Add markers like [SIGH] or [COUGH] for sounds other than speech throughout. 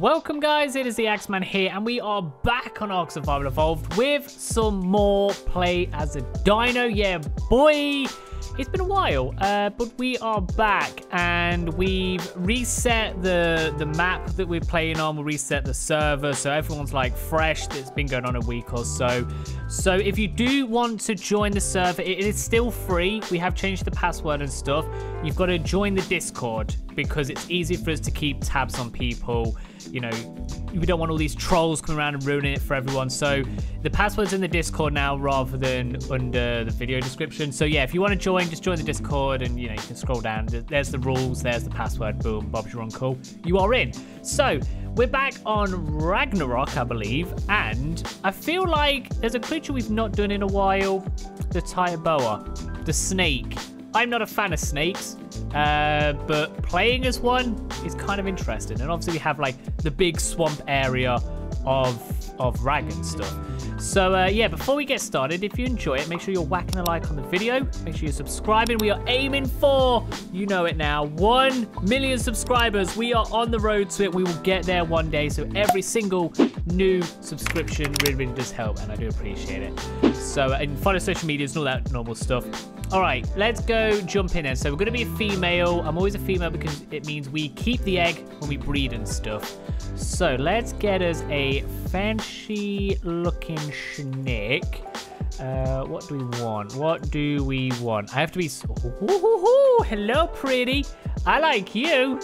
Welcome guys, it is the Axeman here and we are back on Ark Survival Evolved with some more play as a dino. Yeah, boy! It's been a while, uh, but we are back and we've reset the, the map that we're playing on. We reset the server so everyone's like fresh. It's been going on a week or so. So if you do want to join the server, it is still free. We have changed the password and stuff. You've got to join the Discord because it's easy for us to keep tabs on people. You know, we don't want all these trolls coming around and ruining it for everyone. So the password's in the Discord now rather than under the video description. So yeah, if you want to join, just join the Discord and you know, you can scroll down. There's the rules, there's the password, boom, Bob's your uncle. You are in. So we're back on Ragnarok, I believe, and I feel like there's a creature we've not done in a while, the Titanboa, the snake. I'm not a fan of snakes, uh, but playing as one is kind of interesting. And obviously we have like the big swamp area of of rag and stuff. So uh, yeah, before we get started, if you enjoy it, make sure you're whacking a like on the video. Make sure you're subscribing. We are aiming for, you know it now, 1 million subscribers. We are on the road to it. We will get there one day. So every single new subscription really, really does help. And I do appreciate it. So uh, and follow social medias and all that normal stuff. All right, let's go jump in then. So we're going to be a female. I'm always a female because it means we keep the egg when we breed and stuff. So let's get us a fancy looking snake. Uh, what do we want? What do we want? I have to be... Ooh, hello, pretty. I like you.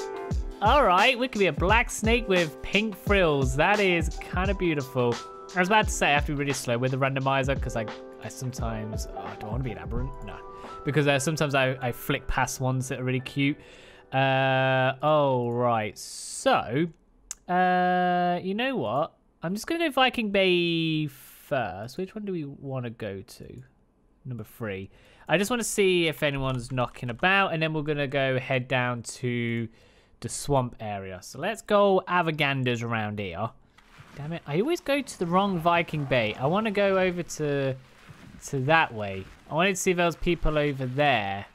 All right, we could be a black snake with pink frills. That is kind of beautiful. I was about to say I have to be really slow with the randomizer because I, I sometimes... Oh, do I want to be an aberrant? No because uh, sometimes I, I flick past ones that are really cute. Uh, oh, right. So, uh, you know what? I'm just going to go Viking Bay first. Which one do we want to go to? Number three. I just want to see if anyone's knocking about, and then we're going to go head down to the swamp area. So let's go Avaganders around here. Damn it. I always go to the wrong Viking Bay. I want to go over to to that way. I wanted to see those people over there.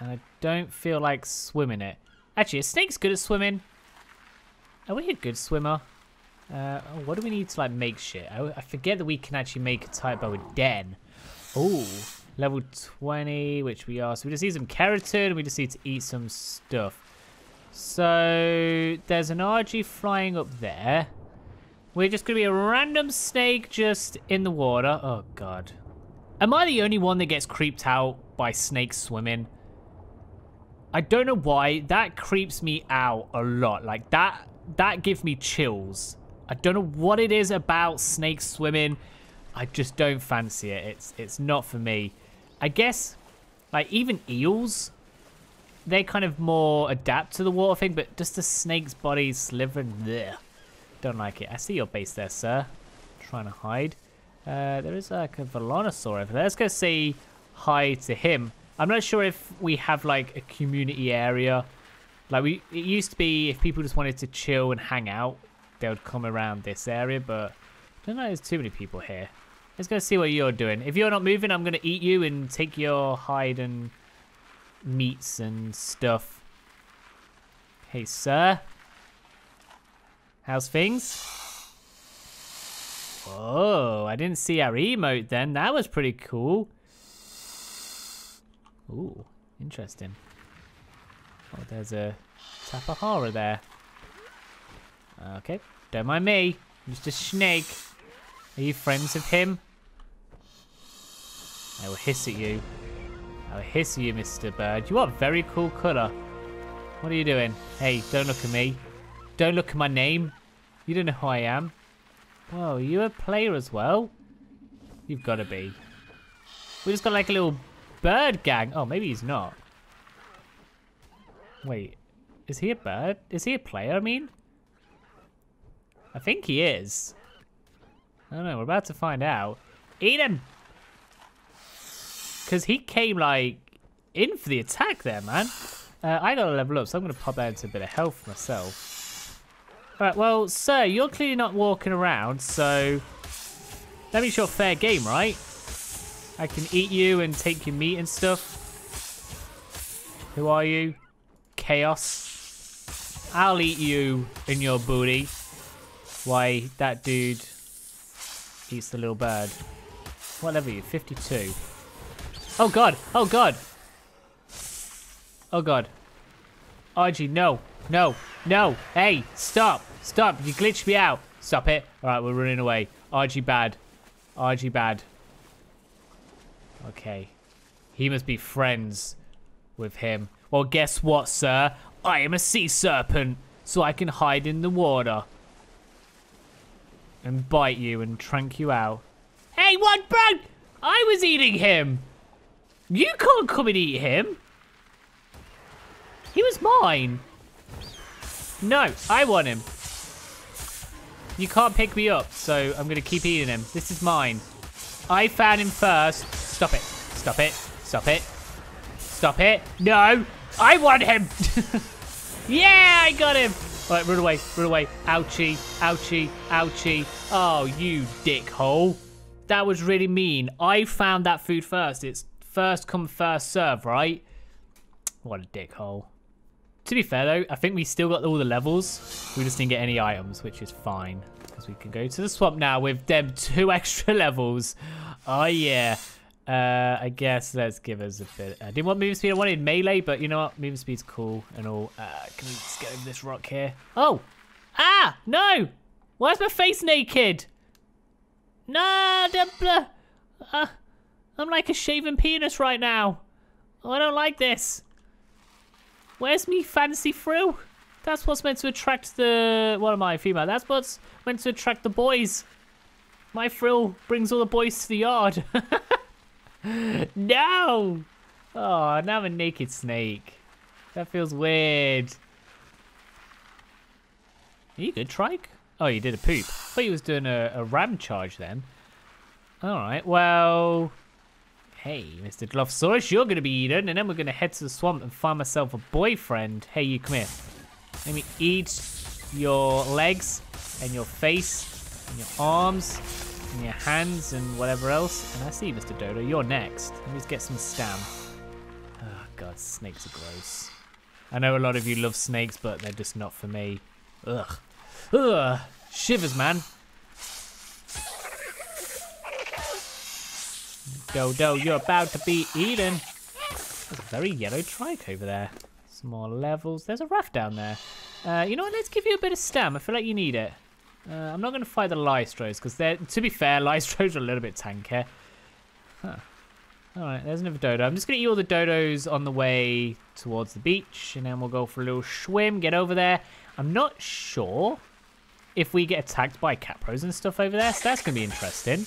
And I don't feel like swimming it. Actually, a snake's good at swimming. Are we a good swimmer? Uh, oh, what do we need to like make shit? I, I forget that we can actually make a Titanboa den. Oh, level 20, which we are. So we just need some keratin and we just need to eat some stuff. So there's an RG flying up there. We're just going to be a random snake just in the water. Oh, God. Am I the only one that gets creeped out by snakes swimming? I don't know why. That creeps me out a lot. Like, that, that gives me chills. I don't know what it is about snakes swimming. I just don't fancy it. It's, it's not for me. I guess, like, even eels, they kind of more adapt to the water thing, but just the snake's body slithering there. Don't like it. I see your base there, sir. Trying to hide. Uh, there is like a Velonasaur over there. Let's go say hi to him. I'm not sure if we have like a community area. Like we, it used to be if people just wanted to chill and hang out, they would come around this area, but I don't know there's too many people here. Let's go see what you're doing. If you're not moving, I'm going to eat you and take your hide and meats and stuff. Hey, sir. How's things? Oh, I didn't see our emote then. That was pretty cool. Ooh, interesting. Oh, there's a Tapejara there. Okay, don't mind me. I'm just a snake. Are you friends with him? I will hiss at you. I will hiss at you, Mr. Bird. You are a very cool colour. What are you doing? Hey, don't look at me. Don't look at my name. You don't know who I am. Are you a player as well? You've got to be. We just got like a little bird gang. Oh, maybe he's not. Wait, is he a bird? Is he a player, I mean? I think he is. I don't know, we're about to find out. Eat him! Because he came, like, in for the attack there, man. Uh, I got to level up, so I'm going to pop that into a bit of health myself. Alright, well, sir, you're clearly not walking around, so that means you're fair game, right? I can eat you and take your meat and stuff. Who are you? Chaos. I'll eat you in your booty. Why, that dude eats the little bird. What level are you? 52. Oh god! Oh god! Oh god. Argy, no. No. No. Hey, stop. Stop. You glitched me out. Stop it. Alright, we're running away. Argy bad. Argy bad. Okay. He must be friends with him. Well, guess what, sir? I am a sea serpent, so I can hide in the water. And bite you and trank you out. Hey, what, bro? I was eating him. You can't come and eat him. He was mine. No, I want him. You can't pick me up, so I'm going to keep eating him. This is mine. I found him first. Stop it. Stop it. Stop it. Stop it. No. I want him. [LAUGHS] yeah, I got him. All right, run away. Run away. Ouchie. Ouchie. Ouchie. Oh, you dickhole. That was really mean. I found that food first. It's first come, first serve, right? What a dickhole. To be fair, though, I think we still got all the levels. We just didn't get any items, which is fine. Because we can go to the swamp now with them two [LAUGHS] extra levels. Oh, yeah. Uh, I guess let's give us a bit. I didn't want movement speed. I wanted melee, but you know what? Movement speed's cool and all. Uh, can we just get over this rock here? Oh! Ah! No! Why is my face naked? No! Uh, I'm like a shaven penis right now. Oh, I don't like this. Where's me fancy frill? That's what's meant to attract the... What am I, female? That's what's meant to attract the boys. My frill brings all the boys to the yard. [LAUGHS] no! Oh, now I'm a naked snake. That feels weird. Are you good, Trike? Oh, you did a poop. I thought you was doing a, a ram charge then. Alright, well... Hey, Mr. Dilophosaurus, you're going to be eaten, and then we're going to head to the swamp and find myself a boyfriend. Hey, you come here. Let me eat your legs and your face and your arms and your hands and whatever else. And I see, Mr. Dodo, you're next. Let me get some stam. Oh, God, snakes are gross. I know a lot of you love snakes, but they're just not for me. Ugh. Ugh. Shivers, man. Dodo, you're about to be eaten. There's a very yellow trike over there. Some more levels. There's a raft down there. Uh, you know what? Let's give you a bit of stam. I feel like you need it. Uh, I'm not going to fight the Lystros because they're, to be fair, [LAUGHS] Lystros are a little bit tanky. Huh. Alright, there's another dodo. I'm just going to eat all the dodos on the way towards the beach, and then we'll go for a little swim, get over there. I'm not sure if we get attacked by capros and stuff over there, so that's going to be interesting.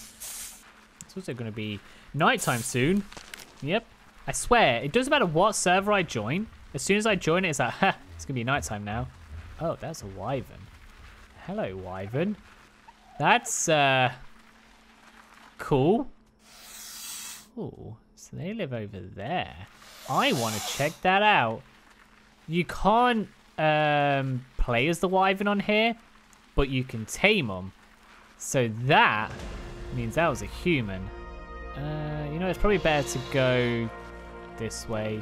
Also going to be nighttime soon. Yep. I swear, it doesn't matter what server I join. As soon as I join it, it's like, [LAUGHS] ha, it's going to be nighttime now. Oh, that's a wyvern. Hello, wyvern. That's, uh, cool. Oh, so they live over there. I want to check that out. You can't um, play as the wyvern on here, but you can tame them. So that means that was a human. Uh, you know, it's probably better to go this way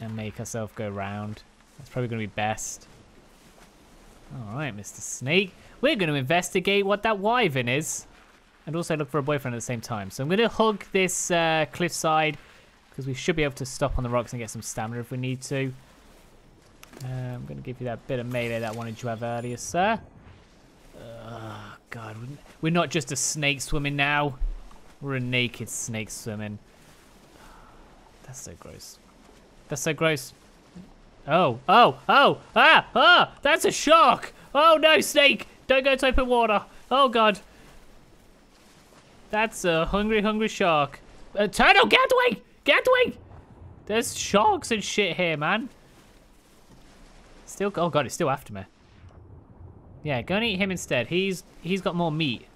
and make ourselves go round. That's probably going to be best. Alright, Mr. Snake. We're going to investigate what that wyvern is. And also look for a boyfriend at the same time. So I'm going to hug this uh, cliffside. Because we should be able to stop on the rocks and get some stamina if we need to. Uh, I'm going to give you that bit of melee that I wanted you to have earlier, sir. God. We're not just a snake swimming now. We're a naked snake swimming. That's so gross. That's so gross. Oh, oh, oh, ah, ah, that's a shark. Oh no, snake, don't go to open water. Oh God. That's a hungry, hungry shark. Uh, turtle, get away, get away. There's sharks and shit here, man. Still, oh God, it's still after me. Yeah, go and eat him instead. He's he's got more meat.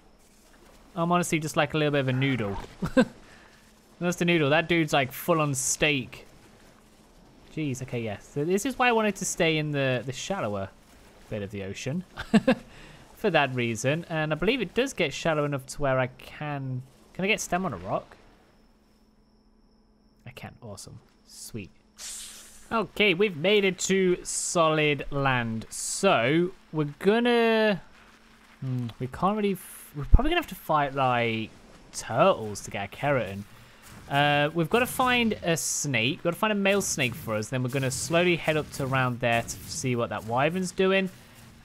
I'm honestly just like a little bit of a noodle. [LAUGHS] That's the noodle. That dude's like full on steak. Jeez, okay, yes. So this is why I wanted to stay in the, the shallower bit of the ocean. [LAUGHS] For that reason. And I believe it does get shallow enough to where I can... Can I get stem on a rock? I can. Awesome. Sweet. Okay, we've made it to solid land. So, we're gonna... Hmm, we can't really... We're probably gonna have to fight, like, turtles to get a keratin. Uh, we've got to find a snake. We've got to find a male snake for us. Then we're going to slowly head up to around there to see what that wyvern's doing.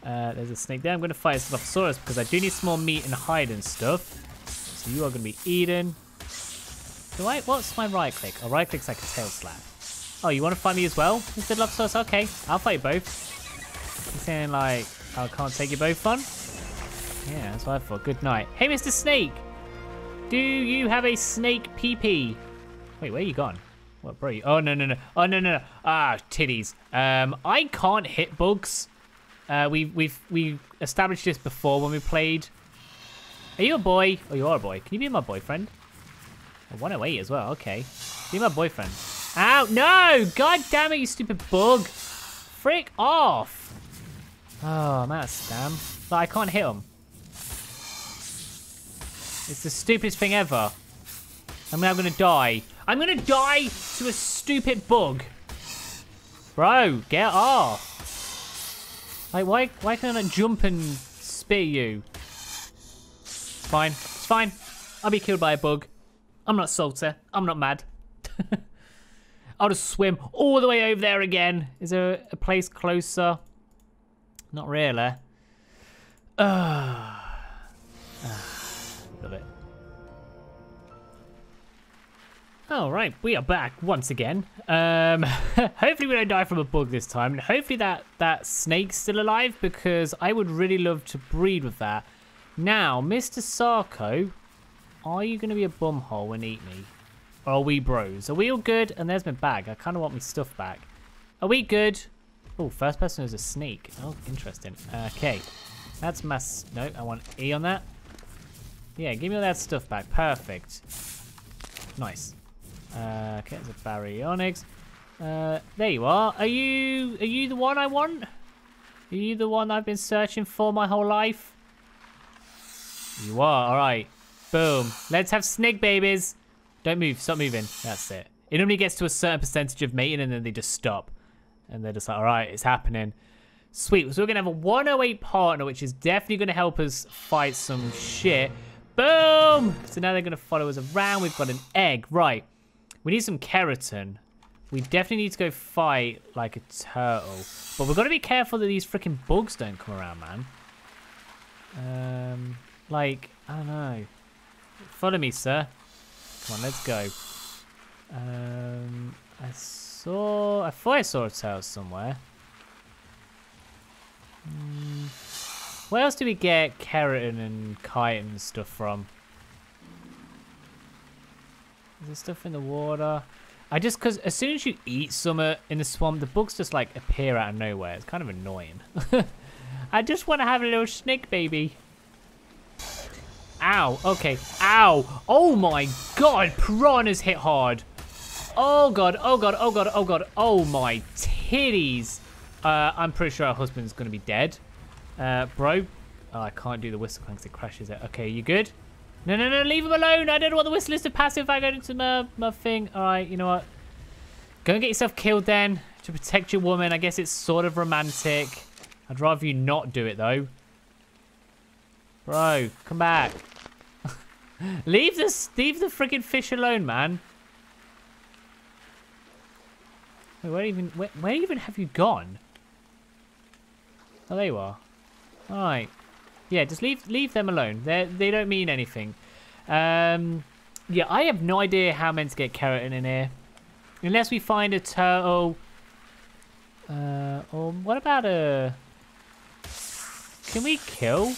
Uh, there's a snake there. I'm going to fight a Dilophosaurus because I do need some more meat and hide and stuff. So you are going to be eaten. Do I? What's my right click? Oh, right click's like a tail slap. Oh, you want to fight me as well, Mr. Dilophosaurus? Okay, I'll fight you both. You're saying like, I can't take you both on? Yeah, that's what I thought. Good night. Hey, Mr. Snake! Do you have a snake pee-pee? Wait, where are you gone? What, bro? Oh, no, no, no. Oh, no, no, no. Ah, titties. Um, I can't hit bugs. Uh, we, we've, we established this before when we played. Are you a boy? Oh, you are a boy. Can you be my boyfriend? Oh, 108 as well. Okay. Be my boyfriend. Ow, no! God damn it, you stupid bug. Frick off. Oh, man, that's damn. But I can't hit him. It's the stupidest thing ever. I'm now gonna die. I'm gonna die to a stupid bug. Bro, get off. Like, why, why can't I jump and spit you? It's fine. It's fine. I'll be killed by a bug. I'm not salty. I'm not mad. [LAUGHS] I'll just swim all the way over there again. Is there a place closer? Not really. Ugh. Love it. All right, we are back once again. Um, [LAUGHS] hopefully we don't die from a bug this time. And hopefully that, that snake's still alive because I would really love to breed with that. Now, Mr. Sarco, are you going to be a bumhole and eat me? Are we bros? Are we all good? And there's my bag. I kind of want my stuff back. Are we good? Oh, first person is a snake. Oh, interesting. Okay. That's my... No, I want E on that. Yeah, give me all that stuff back. Perfect. Nice. Uh, okay, there's a baryonyx. Uh, there you are. Are you are you the one I want? Are you the one I've been searching for my whole life? You are. All right. Boom. Let's have snake babies. Don't move. Stop moving. That's it. It only gets to a certain percentage of mating and then they just stop. And they're just like, all right, it's happening. Sweet. So we're going to have a 108 partner, which is definitely going to help us fight some shit. Boom! So now they're going to follow us around. We've got an egg. Right. We need some keratin. We definitely need to go fight like a turtle. But we've got to be careful that these freaking bugs don't come around, man. Um, like, I don't know. Follow me, sir. Come on, let's go. Um, I saw... I thought I saw a turtle somewhere. Hmm. Where else do we get keratin and chitin and stuff from? Is there stuff in the water? I just, because as soon as you eat summer in the swamp, the bugs just like appear out of nowhere. It's kind of annoying. [LAUGHS] I just want to have a little snake baby. Ow. Okay. Ow. Oh my god. Piranhas hit hard. Oh god. Oh god. Oh god. Oh god. Oh my titties. Uh, I'm pretty sure our husband's going to be dead. Uh, bro. Oh, I can't do the whistle because it crashes it. Okay, you good? No, no, no, leave him alone. I don't know what the whistle is to pass if I go into my, my thing. All right, you know what? Go and get yourself killed then to protect your woman. I guess it's sort of romantic. I'd rather you not do it, though. Bro, come back. [LAUGHS] leave this, leave the freaking fish alone, man. Wait, where even, where, where even have you gone? Oh, there you are. All right. Yeah, just leave leave them alone. They they don't mean anything. Um, yeah, I have no idea how I'm meant to get keratin in here, unless we find a turtle. Uh, or what about a? Can we kill?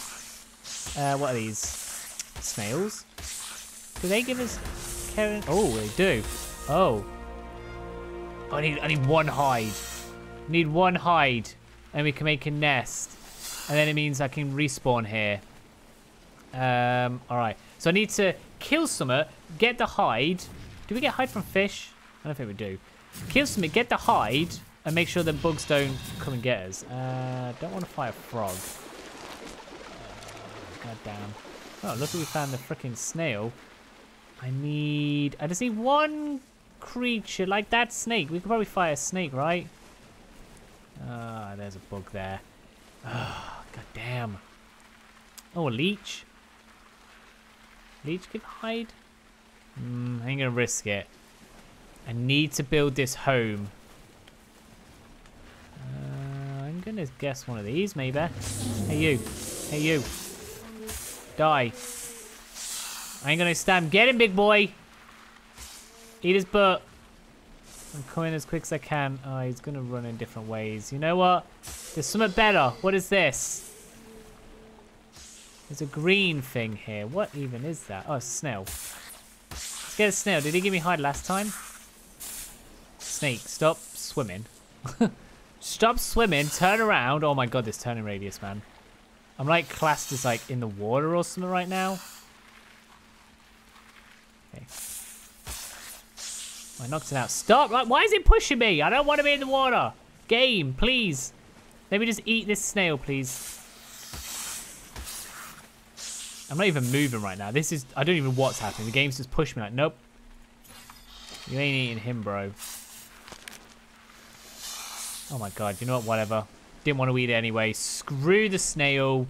Uh, what are these? Snails? Do they give us keratin? Oh, they do. Oh. I need I need one hide. I need one hide, and we can make a nest. And then it means I can respawn here. Um, alright. So I need to kill Summer, get the hide. Do we get hide from fish? I don't think we do. Kill Summer, get the hide, and make sure the bugs don't come and get us. Uh, don't want to fight a frog. Uh, God damn. Oh, look, we found the freaking snail. I need... I just need one creature, like that snake. We could probably fight a snake, right? Ah, there's a bug there. Ah, god damn. Oh, a leech. Leech can hide? Mm, I ain't gonna risk it. I need to build this home. Uh, I'm gonna guess one of these, maybe. Hey, you. Hey, you. Die. I ain't gonna stand. Get him, big boy. Eat his butt. I'm coming as quick as I can. Oh, he's gonna run in different ways. You know what? There's something better. What is this? There's a green thing here. What even is that? Oh, snail. Let's get a snail. Did he give me hide last time? Snake, stop swimming. [LAUGHS] stop swimming. Turn around. Oh my god, this turning radius, man. I'm like classed as like in the water or something right now. Okay. I knocked it out. Stop! Like, why is it pushing me? I don't want to be in the water. Game, please. Let me just eat this snail, please. I'm not even moving right now. This is... I don't even know what's happening. The game's just pushed me like, nope. You ain't eating him, bro. Oh my god. You know what? Whatever. Didn't want to eat it anyway. Screw the snail.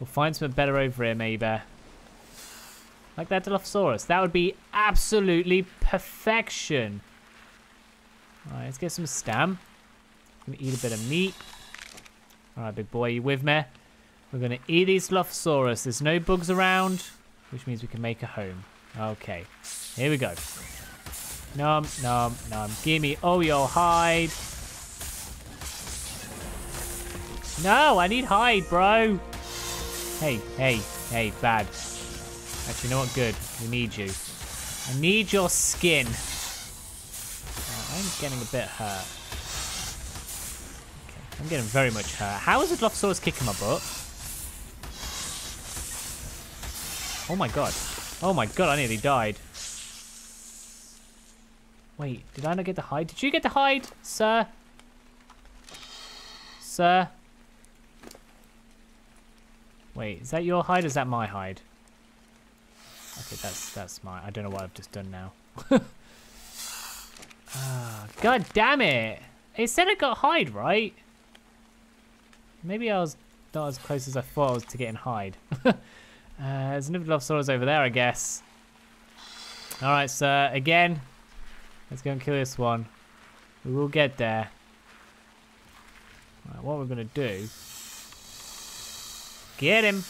We'll find something better over here, maybe. Like that Dilophosaurus. That would be absolutely perfection. Alright, let's get some stam. Gonna eat a bit of meat. Alright, big boy, you with me? We're gonna eat these Dilophosaurus. There's no bugs around, which means we can make a home. Okay, here we go. Nom, nom, nom. Give me all your hide. No, I need hide, bro. Hey, hey, hey, bad. Actually, you know what? Good. We need you. I need your skin. Uh, I'm getting a bit hurt. Okay, I'm getting very much hurt. How is the Dilophosaurus kicking my butt? Oh my god. Oh my god, I nearly died. Wait, did I not get the hide? Did you get the hide, sir? Sir? Wait, is that your hide or is that my hide? Okay, that's that's my. I don't know what I've just done now. [LAUGHS] ah, God damn it! It said I got hide, right? Maybe I was not as close as I thought I was to getting hide. [LAUGHS] uh, there's another love Dilophosaurus over there, I guess. All right, sir. Again, let's go and kill this one. We will get there. Right, what we're gonna do? Get him!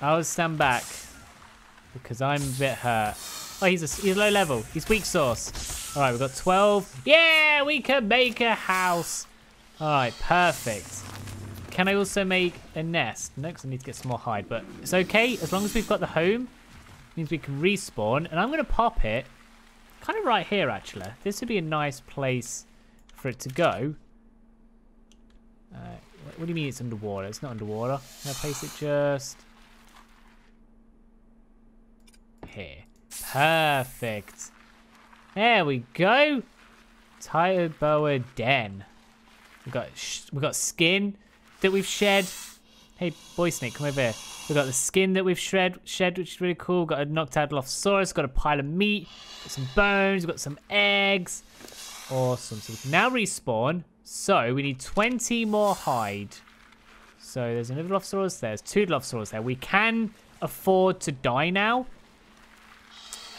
I'll stand back because I'm a bit hurt. Oh, he's a, he's low level. He's weak sauce. All right, we've got 12. Yeah, we can make a house. All right, perfect. Can I also make a nest? No, because I need to get some more hide, but it's okay. As long as we've got the home, means we can respawn. And I'm going to pop it kind of right here, actually. This would be a nice place for it to go. Uh, what do you mean it's underwater? It's not underwater. Can I place it just here? Perfect. There we go. Titanboa den. We got we got skin that we've shed. Hey, boy snake, come over here. We got the skin that we've shed, shed, which is really cool. Got a knocked out Dilophosaurus. Got a pile of meat. Got some bones. Got some eggs. Awesome. So we can now respawn. So we need 20 more hide. So there's another Dilophosaurus. There's two Dilophosaurus there. We can afford to die now.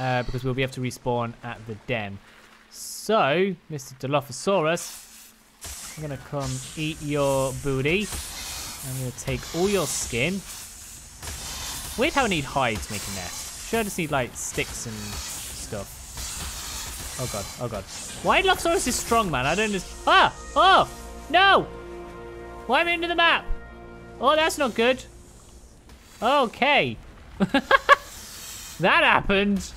Uh, because we'll be able to respawn at the den. So, Mr. Dilophosaurus, I'm going to come eat your booty. I'm going to take all your skin. Weird how I need hide to make a nest. Sure, I just need, like, sticks and stuff. Oh, God. Oh, God. Why Dilophosaurus is strong, man? I don't just... Ah! Oh! No! Why am I into the map? Oh, that's not good. Okay. [LAUGHS] that happened.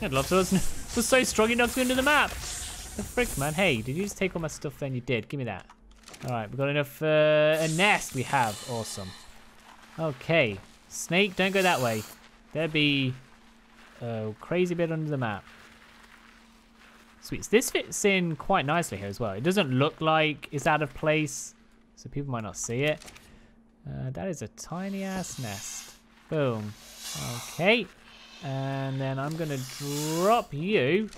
Yeah, Dilophosaurus [LAUGHS] was so strong he knocked me into the map. The frick, man. Hey, did you just take all my stuff then? You did. Give me that. All right, we've got enough. Uh, a nest we have. Awesome. Okay. Snake, don't go that way. There'd be a crazy bit under the map. Sweet. This fits in quite nicely here as well. It doesn't look like it's out of place, so people might not see it. Uh, that is a tiny ass nest. Boom. Okay. And then I'm going to drop you.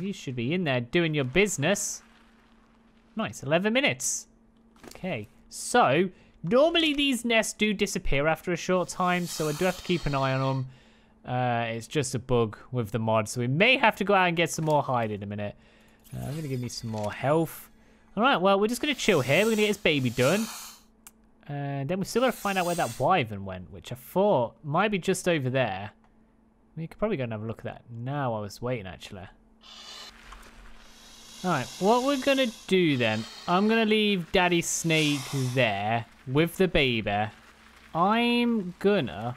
You should be in there doing your business. Nice, 11 minutes. Okay, so normally these nests do disappear after a short time, so I do have to keep an eye on them. Uh, it's just a bug with the mod, so we may have to go out and get some more hide in a minute. Uh, I'm going to give me some more health. All right, well, we're just going to chill here. We're going to get this baby done. And then we still got to find out where that wyvern went, which I thought might be just over there. We could probably go and have a look at that now I was waiting, actually. Alright, what we're going to do then, I'm going to leave Daddy Snake there with the baby. I'm gonna,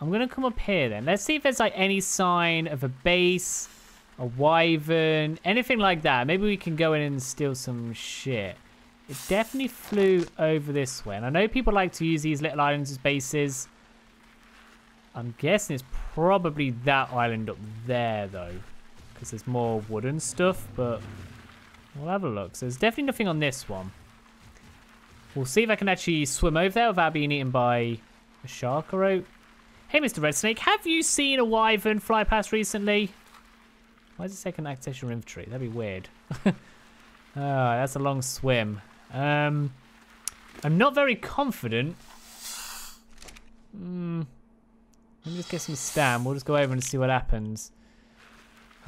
I'm gonna come up here then. Let's see if there's like any sign of a base, a wyvern, anything like that. Maybe we can go in and steal some shit. It definitely flew over this way. And I know people like to use these little islands as bases. I'm guessing it's probably that island up there though. Because there's more wooden stuff, but We'll have a look. So there's definitely nothing on this one. We'll see if I can actually swim over there without being eaten by a shark or a... Hey, Mr. Red Snake, have you seen a wyvern fly past recently? Why is it second access your inventory? That'd be weird. [LAUGHS] oh, that's a long swim. Um, I'm not very confident. Hmm. Let me just get some stam. We'll just go over and see what happens.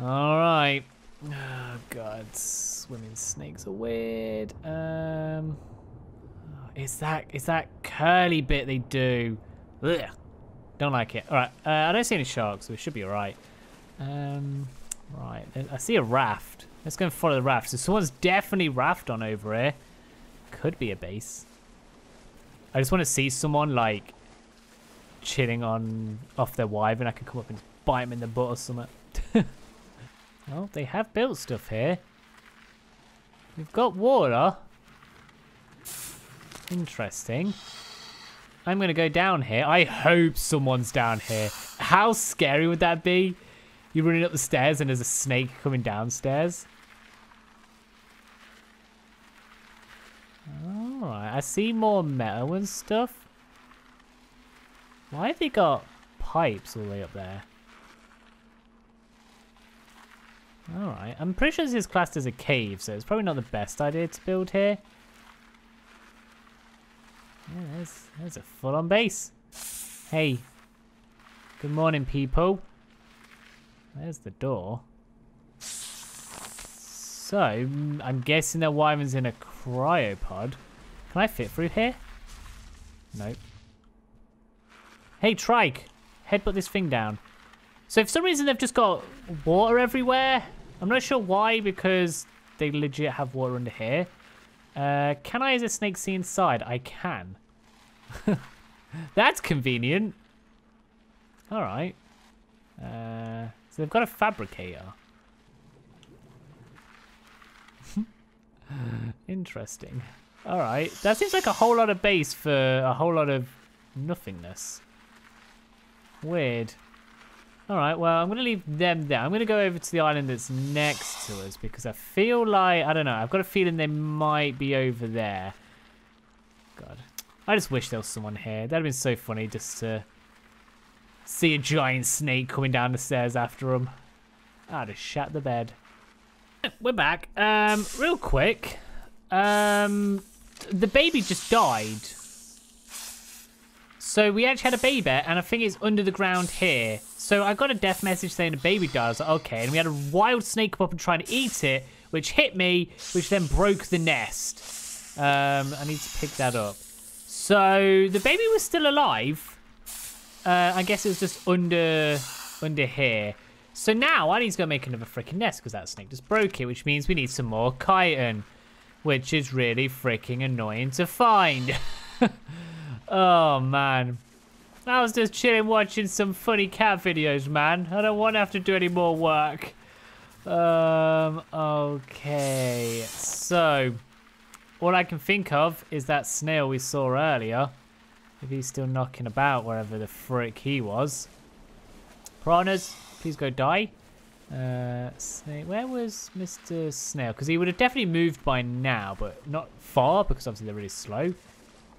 All right. Oh, God. Swimming snakes are weird. Um, is that is that curly bit they do? Ugh. Don't like it. All right. Uh, I don't see any sharks, so it should be all right. Um, right. I see a raft. Let's go and follow the raft. So someone's definitely raft on over here. Could be a base. I just want to see someone like chilling on off their wife, and I can come up and bite them in the butt or something. [LAUGHS] well, they have built stuff here. We've got water. Interesting. I'm going to go down here. I hope someone's down here. How scary would that be? You're running up the stairs and there's a snake coming downstairs. Alright, I see more metal and stuff. Why have they got pipes all the way up there? Alright, I'm pretty sure this is classed as a cave, so it's probably not the best idea to build here. Yeah, there's, there's a full-on base. Hey. Good morning, people. There's the door. So, mm, I'm guessing that Wyvern's in a cryopod. Can I fit through here? Nope. Hey, Trike. Headbutt this thing down. So, for some reason, they've just got water everywhere. I'm not sure why, because they legit have water under here. Uh, can I, as a snake, see inside? I can. [LAUGHS] That's convenient. All right. Uh, so they've got a fabricator. [LAUGHS] Interesting. All right. That seems like a whole lot of base for a whole lot of nothingness. Weird. Alright, well, I'm going to leave them there. I'm going to go over to the island that's next to us because I feel like, I don't know, I've got a feeling they might be over there. God. I just wish there was someone here. That'd have been so funny just to see a giant snake coming down the stairs after him. I'd have shat the bed. We're back. Um, real quick. Um, the baby just died. So we actually had a baby, and I think it's under the ground here. So I got a death message saying the baby died. I was like, okay. And we had a wild snake come up and try to eat it, which hit me, which then broke the nest. Um, I need to pick that up. So the baby was still alive. Uh, I guess it was just under under here. So now I need to go make another freaking nest because that snake just broke it, which means we need some more chitin, which is really freaking annoying to find. [LAUGHS] oh, man. I was just chilling watching some funny cat videos, man. I don't want to have to do any more work. Um, okay. So, all I can think of is that snail we saw earlier. If he's still knocking about wherever the frick he was. Piranhas, please go die. Uh. Where was Mr. Snail? Because he would have definitely moved by now, but not far because obviously they're really slow.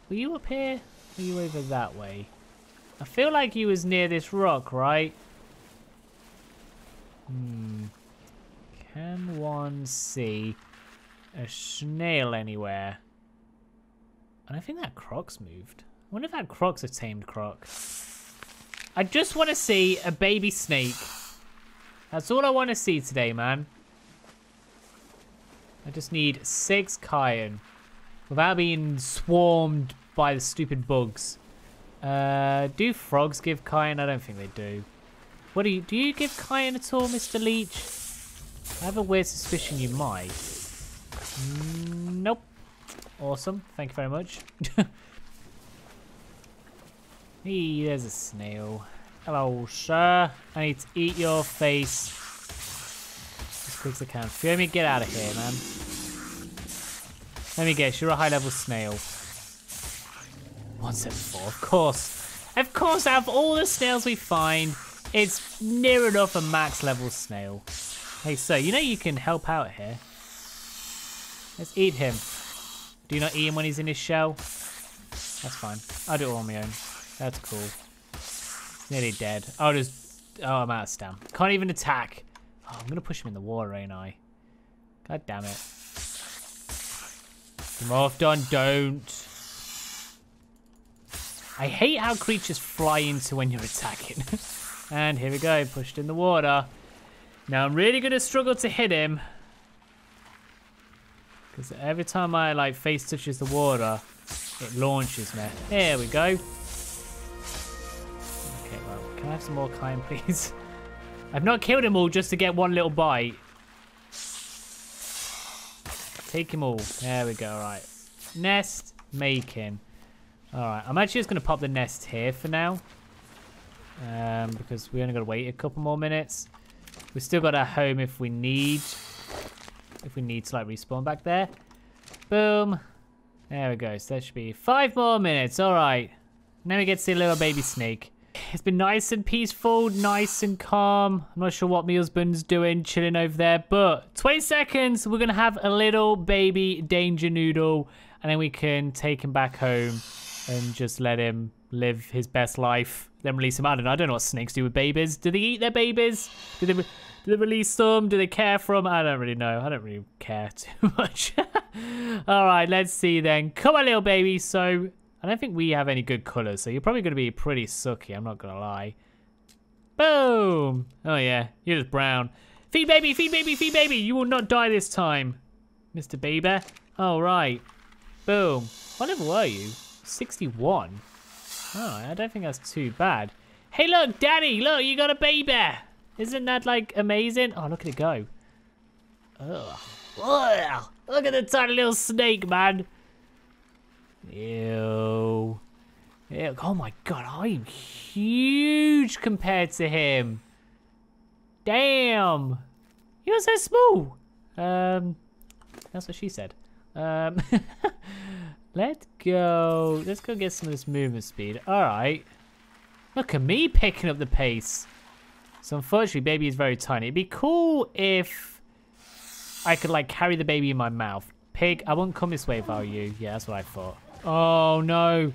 Were you up here? Were you over that way? I feel like he was near this rock, right? Hmm. Can one see a snail anywhere? And I think that croc's moved. I wonder if that croc's a tamed croc. I just want to see a baby snake. That's all I want to see today, man. I just need six chitin without being swarmed by the stupid bugs. Uh, do frogs give chitin? I don't think they do. What do you do? You give chitin at all, Mr. Leech? I have a weird suspicion you might. Mm, nope. Awesome. Thank you very much. [LAUGHS] hey, there's a snail. Hello, sir. I need to eat your face as quick as I can. Me get out of here, man. Let me guess, you're a high-level snail. 174, of course. Of course, out of all the snails we find, it's near enough a max level snail. Hey, sir, you know you can help out here. Let's eat him. Do you not eat him when he's in his shell? That's fine. I'll do it on my own. That's cool. Nearly dead. Oh, I'll just... Oh, I'm out of stam. Can't even attack. Oh, I'm going to push him in the water, ain't I? God damn it. Come off, Don. Don't. I hate how creatures fly into when you're attacking. [LAUGHS] and here we go. Pushed in the water. Now I'm really going to struggle to hit him. Because every time I like face touches the water, it launches me. There we go. I have some more chitin, [LAUGHS] please? I've not killed him all just to get one little bite. Take him all. There we go, right. Nest, making. Alright, I'm actually just going to pop the nest here for now. Um, because we only got to wait a couple more minutes. We've still got our home if we need. If we need to like respawn back there. Boom. There we go. So there should be five more minutes. Alright. Now we get to see a little baby snake. It's been nice and peaceful, nice and calm. I'm not sure what my husband's doing, chilling over there. But 20 seconds, we're going to have a little baby danger noodle. And then we can take him back home and just let him live his best life. Then release him. I don't know. I don't know what snakes do with babies. Do they eat their babies? Do they, do they release them? Do they care for them? I don't really know. I don't really care [LAUGHS] too much. All right, let's see then. Come on, little baby. So I don't think we have any good colors. So you're probably going to be pretty sucky. I'm not going to lie. Boom. Oh, yeah. You're just brown. Feed baby, feed baby, feed baby. You will not die this time. Mr. Baby. All right. Boom. What level are you? 61. Oh, I don't think that's too bad. Hey, look, Daddy, look, you got a baby. Isn't that, like, amazing? Oh, look at it go. Ugh. Ugh. Look at the tiny little snake, man. Ew. Ew. Oh, my God, I'm huge compared to him. Damn. You're so small. Um, that's what she said. Um, [LAUGHS] let's go. Let's go get some of this movement speed. All right. Look at me picking up the pace. So unfortunately, baby is very tiny. It'd be cool if I could like carry the baby in my mouth. Pig, I won't come this way if I were you. Yeah, that's what I thought. Oh no.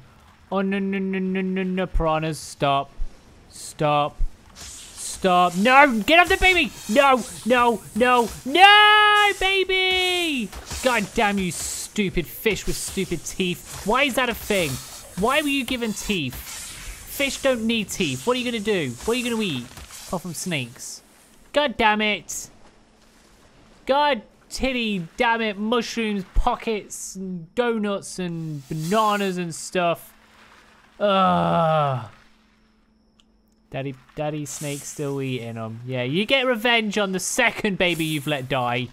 Oh no no no no no no piranhas. Stop. Stop. Stop. No! Get off the baby! No! No! No! No! Baby! God damn you, stupid fish with stupid teeth. Why is that a thing? Why were you given teeth? Fish don't need teeth. What are you to do? What are you to eat? Apart from snakes. God damn it. God titty damn it. Mushrooms, pockets, and donuts, and bananas and stuff. Ugh. Daddy, Daddy Snake still eating them. Yeah, you get revenge on the second baby you've let die.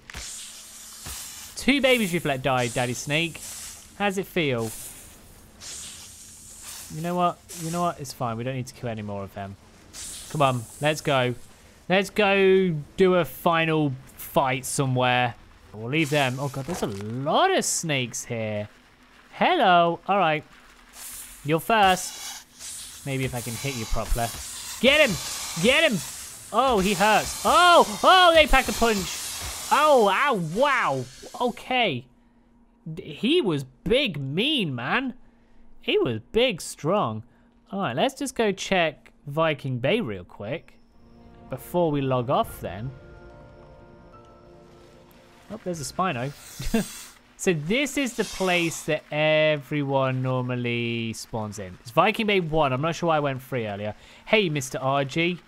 Two babies you've let die, Daddy Snake. How's it feel? You know what? You know what? It's fine. We don't need to kill any more of them. Come on. Let's go. Let's go do a final fight somewhere. We'll leave them. Oh, God. There's a lot of snakes here. Hello. All right. You're first. Maybe if I can hit you properly. Get him! Get him! Oh, he hurts. Oh! Oh, they packed a punch. Oh, ow, wow. Okay. He was big mean, man. He was big strong. All right, let's just go check Viking Bay real quick before we log off then. Oh, there's a Spino. [LAUGHS] so this is the place that everyone normally spawns in. It's Viking Bay 1. I'm not sure why I went free earlier. Hey, Mr. RG.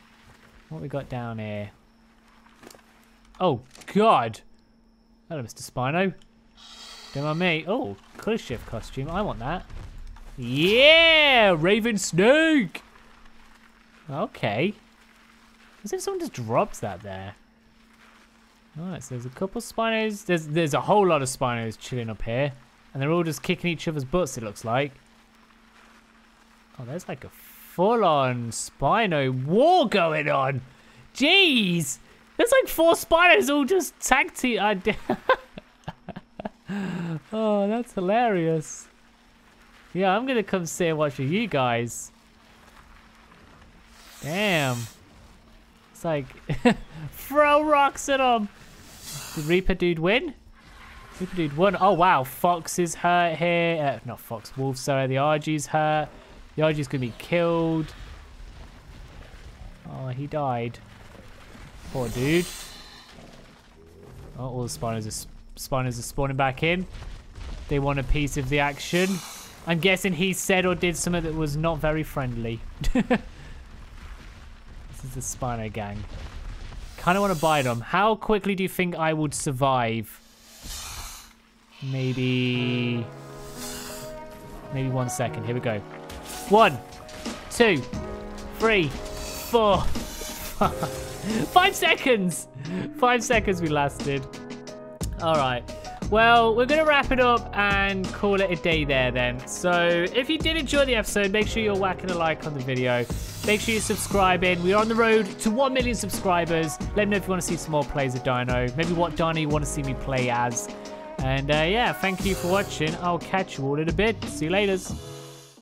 What we got down here? Oh, God. Hello, Mr. Spino. Don't mind me. Oh, close shift costume. I want that. Yeah! Raven Snake! Okay. As if someone just dropped that there. So there's a couple Spinos. There's, there's a whole lot of Spinos chilling up here. And they're all just kicking each other's butts, it looks like. Oh, there's like a full-on Spino war going on. Jeez! There's like four Spinos all just tag team. [LAUGHS] oh, that's hilarious. Yeah, I'm gonna come sit and watch with you guys. Damn. It's like, [LAUGHS] throw rocks at them. Did Reaper Dude win? Reaper Dude won. Oh, wow. Fox is hurt here. Uh, not Fox, Wolf, sorry. The Argy's hurt. The Argy's gonna be killed. Oh, he died. Poor dude. Oh, all the spawners are, spawners are spawning back in. They want a piece of the action. I'm guessing he said or did something that was not very friendly. [LAUGHS] this is the Spino gang. Kind of want to buy them. How quickly do you think I would survive? Maybe... Maybe one second. Here we go. One, two, three, four, [LAUGHS] five seconds. Five seconds we lasted. All right. Well, we're going to wrap it up and call it a day there then. So if you did enjoy the episode, make sure you're whacking a like on the video. Make sure you're subscribing. We're on the road to 1 million subscribers. Let me know if you want to see some more plays of Dino. Maybe what Dino you want to see me play as. And uh, yeah, thank you for watching. I'll catch you all in a bit. See you later.